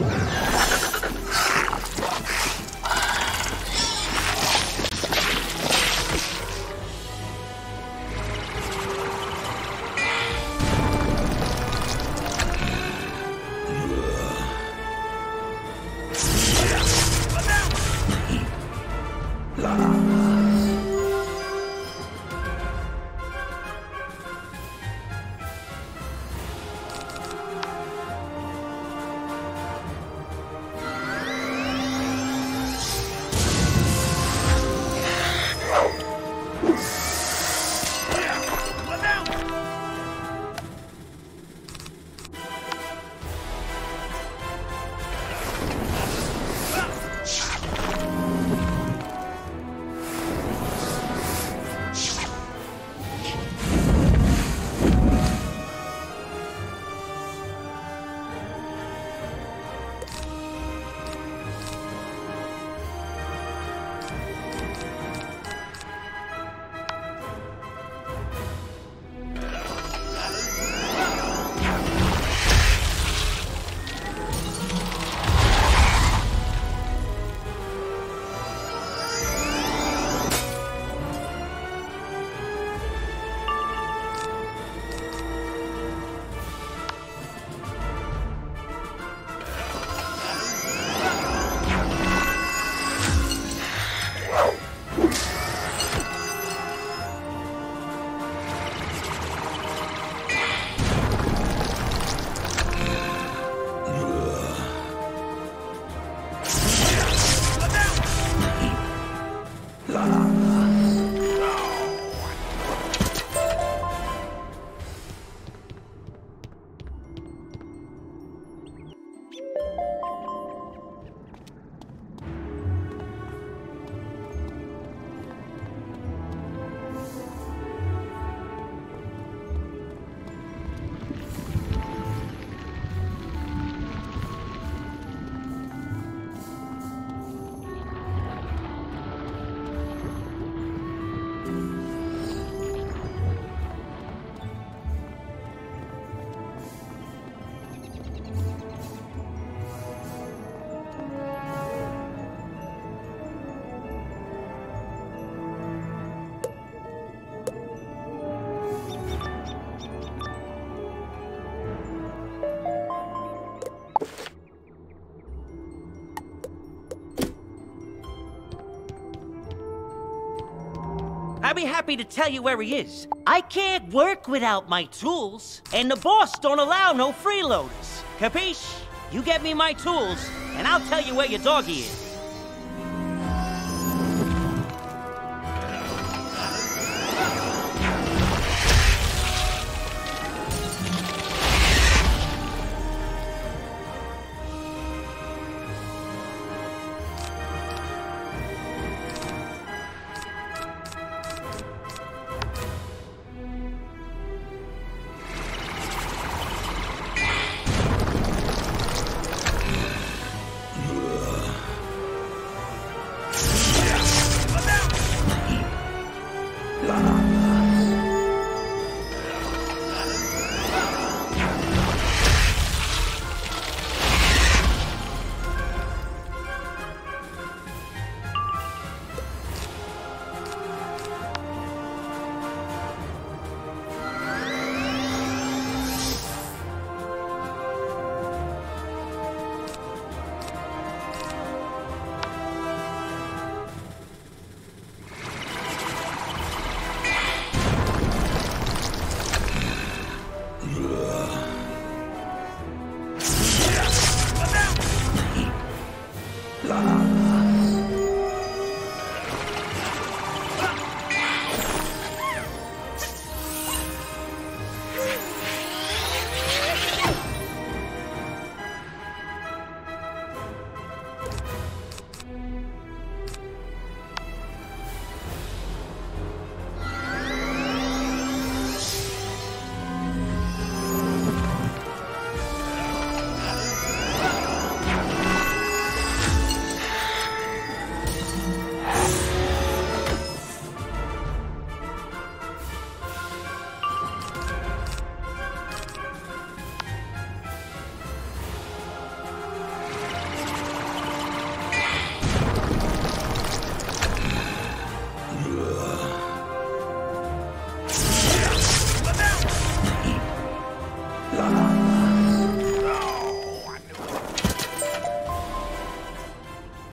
Yeah. I'd be happy to tell you where he is. I can't work without my tools, and the boss don't allow no freeloaders. Capiche? You get me my tools, and I'll tell you where your doggy is.